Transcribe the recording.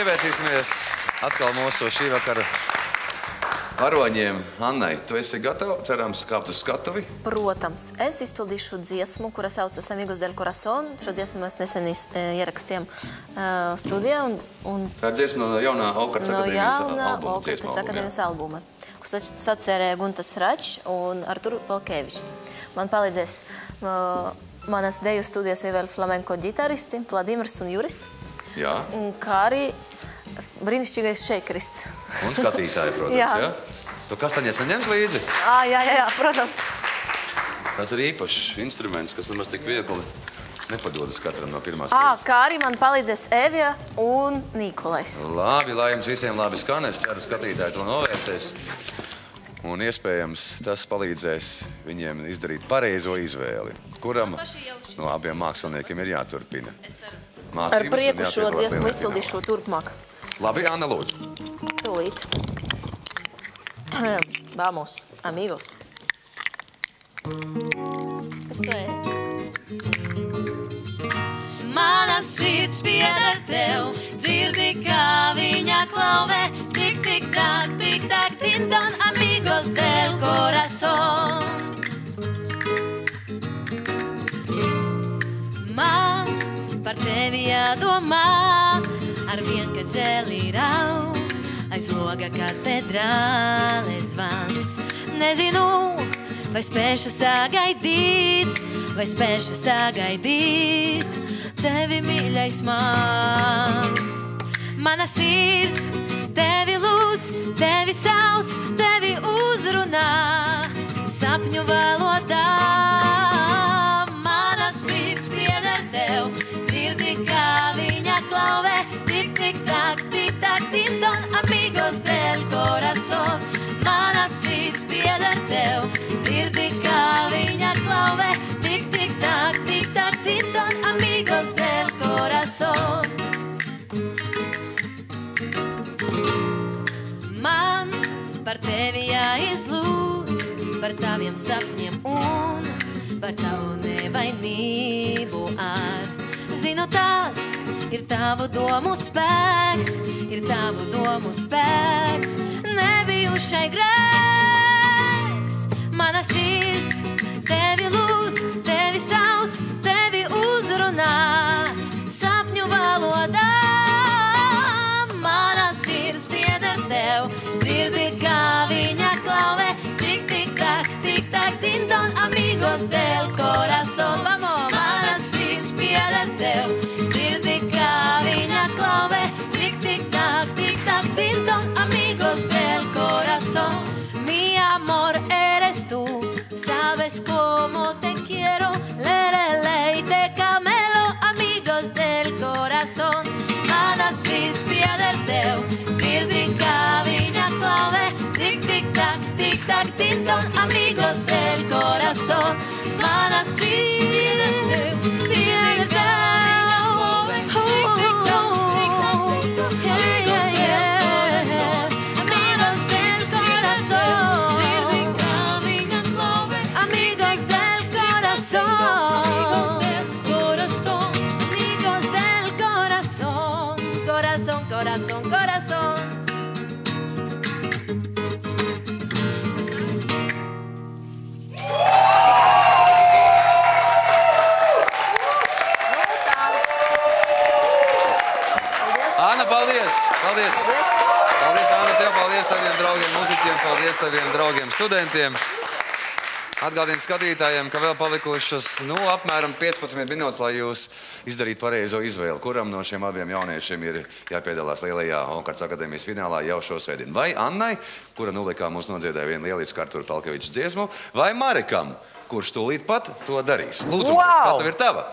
pievērsīsimies atkal mūsu šī vakara varoņiem. Annai, tu esi gatava, cerams, kāpt uz skatuvi? Protams, es izpildīšu dziesmu, kura saucas Amigos del Corazon. Šo dziesmu mēs nesen eh, ierakstījām uh, studijā. Un, un Tā ir dziesma no jaunā Aukarts no akadēmijas jaunā albuma. Okartas albuma, jā. akadēmijas albuma, ko sacerēja Guntas Račs un Artur Valkevičs. Man palīdzēs uh, manas deju studijas vēl flamenko ģitaristi Vladimirs un Juris, Jā, un kā arī brīnišķīgais šeikrists. un skatītāji, protams, Jā. jā. Tu kastaņets neņems līdzi? Ah, jā, jā, jā, protams. Tas ir īpašs instruments, kas nemaz tik viegli nepadodas katram no pirmās reizes. kā arī man palīdzēs Evija un Nikolais. Labi, lai jums visiem labi skan. Es ceru, skatītāji to novērtēs. Un iespējams, tas palīdzēs viņiem izdarīt pareizo izvēli, kuram no abiem māksliniekiem ir jāturpina. Ar Mācības un prieku šo dziesmu izpildīšu turpmāk. Labi, Anna, lūdzu. Tūlīt. Vamos, amigos. Eso es. Mana sirds pieder tev, dzirdi, kā viņa klauvē, tik, tik, tak, tik, tak, tinton, amigos tevi jādomā, ar vien, kad žēlī rauj, aiz loga katedrāles vans. Nezinu, vai spēšu sagaidīt, vai spēšu sagaidīt tevi mīļais mans. Mana sirds tevi lūdz, tevi sauc, tevi uzrunā, sapņu valodā. Par tevi jāizlūdz, par taviem sapņiem un par tavu nevainību ar. Zinu, tas ir tavu domu spēks, ir tavu domu spēks, nebijušai grēks. Mana sirds corazón. Vamos! Mana sirds pieder tev, dzirdi, kā viņa klauvē, tik, tik, tak, tik, tak, tinton, amigos del corazón. Mi amor eres tú, sabes cómo te quiero, lerele y te camelo, amigos del corazón. Mana sirds pieder tev, dzirdi, kā viņa klauvē, tik, tik, tak, tik, tak, tinton, amigos del corazón. Corazón, corazón. Anna, paldies! Paldies! Paldies, Anna, tev! Paldies taviem draugiem, muziķiem! Paldies taviem draugiem, studentiem! Atgādinu skatītājiem, ka vēl palikušas nu, apmēram 15 minūtes, lai jūs izdarītu pareizo izvēli. Kuram no šiem abiem jauniešiem ir jāpiedalās lielajā Okarts akadēmijas finālā jau šo svētdienu? Vai Annai, kura nulikā mums nodziedāja vienu lielisku Arturu Palkeviču dziesmu, vai Marekam, kurš tūlīt pat to darīs? Lūdzu, Wow! skatu ir tava!